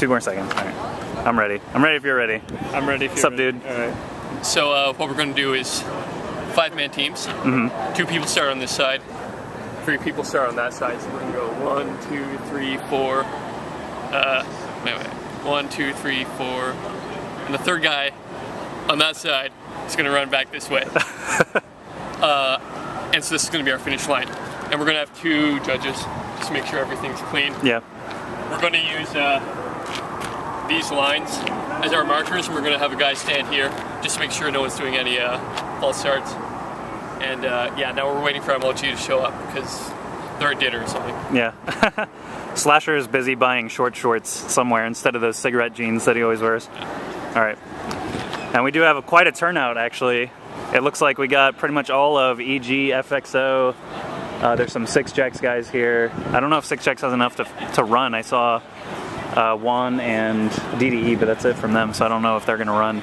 Two more seconds. All right. I'm ready. I'm ready if you're ready. I'm ready. What's up, dude? All right. So uh, what we're going to do is five-man teams. Mm-hmm. Two people start on this side. Three people start on that side. So we're going to go one, two, three, four. Uh, wait, wait. One, two, three, four. And the third guy on that side is going to run back this way. uh, and so this is going to be our finish line. And we're going to have two judges just to make sure everything's clean. Yeah. We're going to use uh, these lines as our markers, and we're going to have a guy stand here just to make sure no one's doing any uh, false starts. And uh, yeah, now we're waiting for MLG to show up because they're at dinner or something. Yeah. Slasher is busy buying short shorts somewhere instead of those cigarette jeans that he always wears. All right. And we do have a, quite a turnout actually. It looks like we got pretty much all of EG, FXO. Uh, there's some SIXJAX guys here. I don't know if SIXJAX has enough to, to run. I saw uh, Juan and DDE, but that's it from them, so I don't know if they're going to run.